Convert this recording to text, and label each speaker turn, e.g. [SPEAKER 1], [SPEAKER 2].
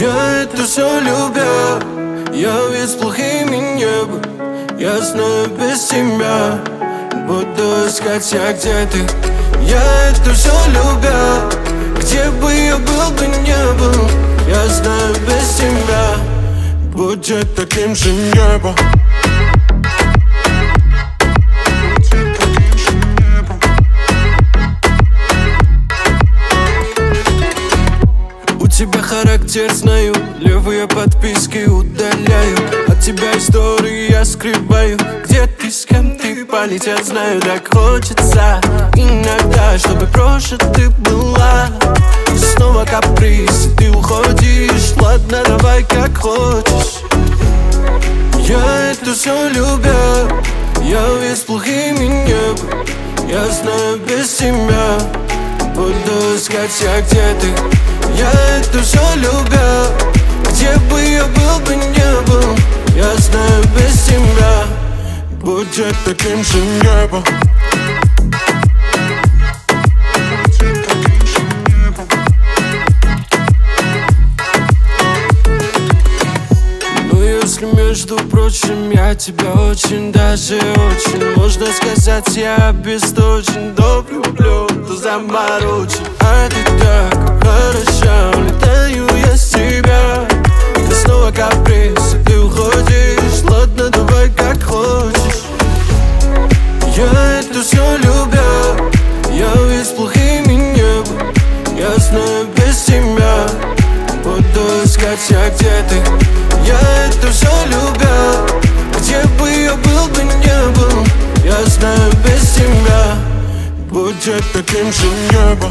[SPEAKER 1] Я это все любя Я ведь плохими не был Я знаю без тебя. Буду искать я где ты. Я это все любя Где бы я был бы не был. Я знаю без тебя. Будет таким же небо характер знаю Левые подписки удаляю От тебя истории я скрываю. Где ты, с кем ты полетел Знаю, так хочется. Иногда, чтобы проще ты была. Снова каприз, ты уходишь. Ладно, давай как хочешь. Я это все любя Я весь плохими не Я знаю без тебя Буду искать я где ты Я это все любя Где бы я был бы не был Я знаю без тебя Будет таким же небо Ну между прочим я тебя очень даже очень Можно сказать я обесточен До люблю, то заморочен. А ты так я где ты? Я это все любя. Где бы я был бы не был Я знаю без тебя. Будет таким же небо